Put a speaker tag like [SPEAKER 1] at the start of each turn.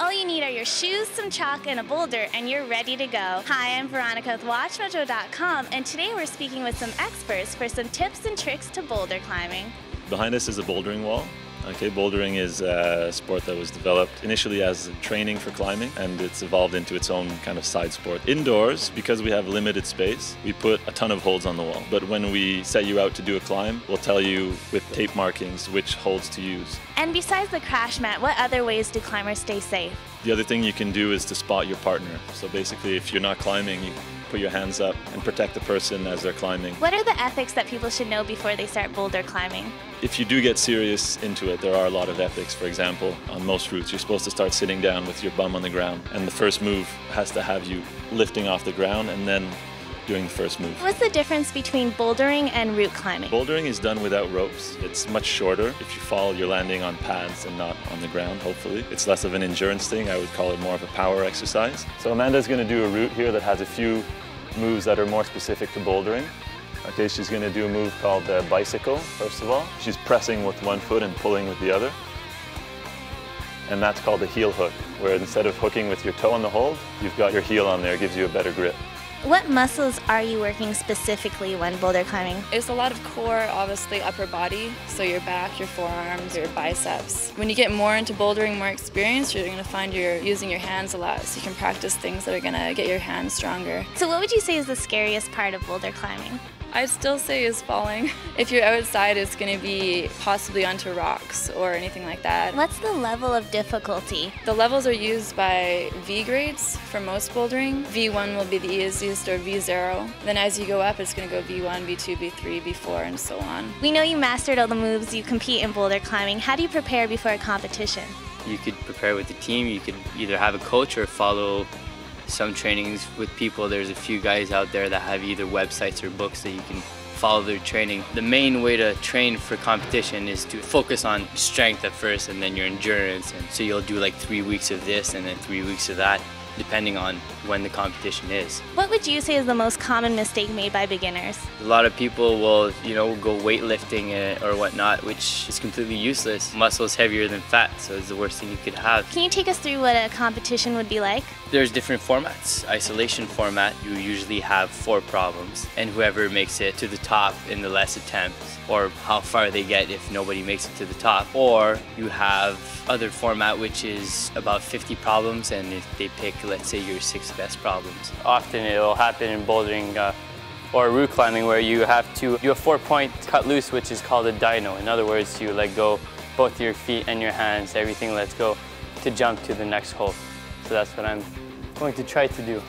[SPEAKER 1] All you need are your shoes, some chalk, and a boulder, and you're ready to go. Hi, I'm Veronica with WatchMojo.com, and today we're speaking with some experts for some tips and tricks to boulder climbing.
[SPEAKER 2] Behind us is a bouldering wall. Okay, bouldering is a sport that was developed initially as training for climbing and it's evolved into its own kind of side sport. Indoors, because we have limited space, we put a ton of holds on the wall. But when we set you out to do a climb, we'll tell you with tape markings which holds to use.
[SPEAKER 1] And besides the crash mat, what other ways do climbers stay safe?
[SPEAKER 2] The other thing you can do is to spot your partner. So basically, if you're not climbing, you put your hands up and protect the person as they're climbing.
[SPEAKER 1] What are the ethics that people should know before they start boulder climbing?
[SPEAKER 2] If you do get serious into it, there are a lot of ethics. For example, on most routes, you're supposed to start sitting down with your bum on the ground, and the first move has to have you lifting off the ground and then doing the first move.
[SPEAKER 1] What's the difference between bouldering and route climbing?
[SPEAKER 2] Bouldering is done without ropes. It's much shorter. If you fall, you're landing on pads and not on the ground, hopefully. It's less of an endurance thing. I would call it more of a power exercise. So Amanda's going to do a route here that has a few moves that are more specific to bouldering. Okay, she's going to do a move called the bicycle, first of all. She's pressing with one foot and pulling with the other. And that's called a heel hook, where instead of hooking with your toe on the hold, you've got your heel on there, it gives you a better grip.
[SPEAKER 1] What muscles are you working specifically when boulder climbing?
[SPEAKER 3] It's a lot of core, obviously upper body, so your back, your forearms, your biceps. When you get more into bouldering, more experience, you're going to find you're using your hands a lot, so you can practice things that are going to get your hands stronger.
[SPEAKER 1] So what would you say is the scariest part of boulder climbing?
[SPEAKER 3] I'd still say is falling. If you're outside, it's going to be possibly onto rocks or anything like that.
[SPEAKER 1] What's the level of difficulty?
[SPEAKER 3] The levels are used by V grades for most bouldering. V1 will be the easiest or V0. Then as you go up, it's going to go V1, V2, V3, V4, and so on.
[SPEAKER 1] We know you mastered all the moves you compete in boulder climbing. How do you prepare before a competition?
[SPEAKER 4] You could prepare with the team. You could either have a coach or follow some trainings with people. There's a few guys out there that have either websites or books that you can follow their training. The main way to train for competition is to focus on strength at first and then your endurance. And so you'll do like three weeks of this and then three weeks of that depending on when the competition is.
[SPEAKER 1] What would you say is the most common mistake made by beginners?
[SPEAKER 4] A lot of people will, you know, go weightlifting eh, or whatnot, which is completely useless. Muscle is heavier than fat, so it's the worst thing you could have.
[SPEAKER 1] Can you take us through what a competition would be like?
[SPEAKER 4] There's different formats. Isolation format, you usually have four problems, and whoever makes it to the top in the less attempts, or how far they get if nobody makes it to the top. Or you have other format, which is about 50 problems, and if they pick, let's say, your six best problems. Often it'll happen in bouldering uh, or route climbing where you have to do a four point cut loose, which is called a dyno. In other words, you let go both your feet and your hands, everything lets go to jump to the next hole. So that's what I'm going to try to do.